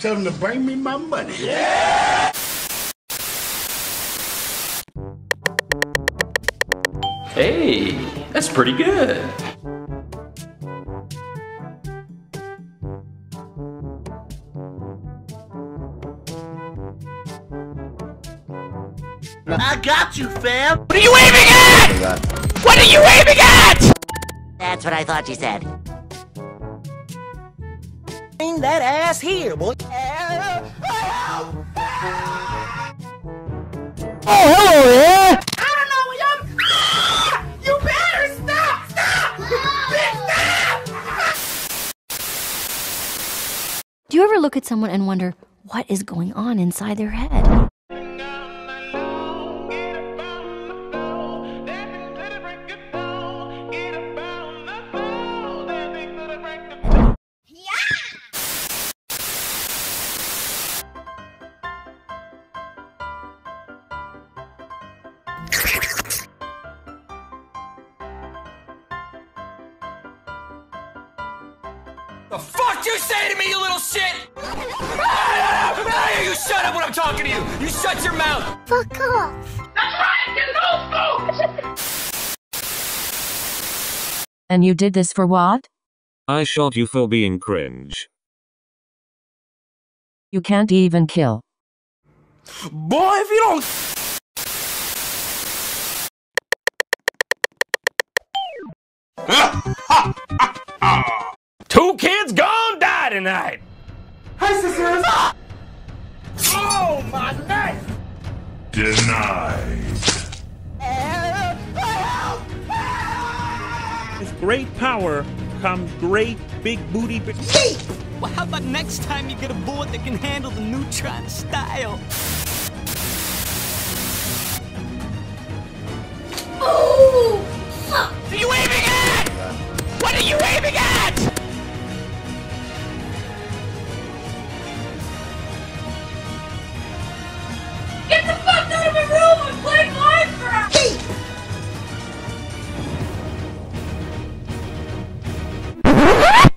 Tell them to bring me my money. Yeah! Hey, that's pretty good. I got you, fam. What are you aiming at? Oh what are you aiming at? That's what I thought you said. Bring that ass here, boy. Oh, hello there. I don't know what I'm. Ah! You better stop! Stop! Bitch, stop! Do you ever look at someone and wonder what is going on inside their head? The fuck you say to me, you little shit? You shut up when I'm talking to you. You shut your mouth. Fuck off. That's right. Get old school. And you did this for what? I shot you for being cringe. You can't even kill. Boy, if you don't. Gone die tonight. Hi, sisters. Oh, my neck. Denied. With great power comes great big booty. Big Well, how about next time you get a board that can handle the neutron style? What are you aiming at? What are you aiming at?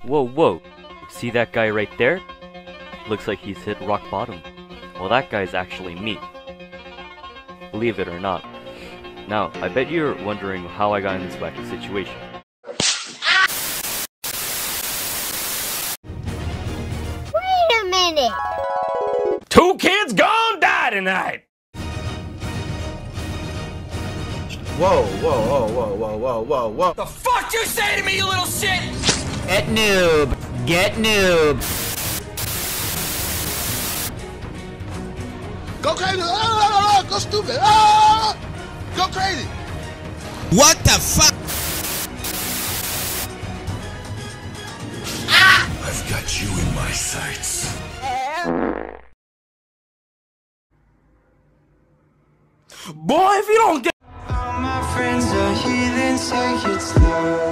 Whoa, whoa. See that guy right there? Looks like he's hit rock bottom. Well, that guy's actually me. Believe it or not. Now, I bet you're wondering how I got in this wacky situation. Wait a minute. Two kids gone die tonight! Whoa, whoa, whoa, whoa, whoa, whoa, whoa, whoa. The fuck you say to me, you little shit? Get noob. Get noob. Go crazy. Ah, go stupid. Ah, go crazy. What the fuck? Ah! I've got you in my sights. Boy, if you don't get. All my friends are heathens, take it slow.